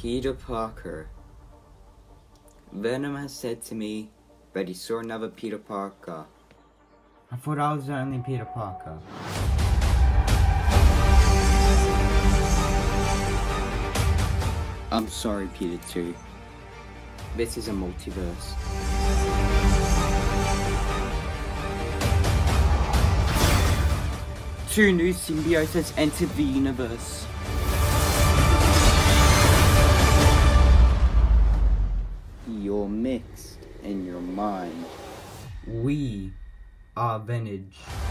Peter Parker. Venom has said to me that he saw another Peter Parker. I thought I was the only Peter Parker. I'm sorry, Peter 2. This is a multiverse. Two new symbiotes has entered the universe. In your mind. We are Venage.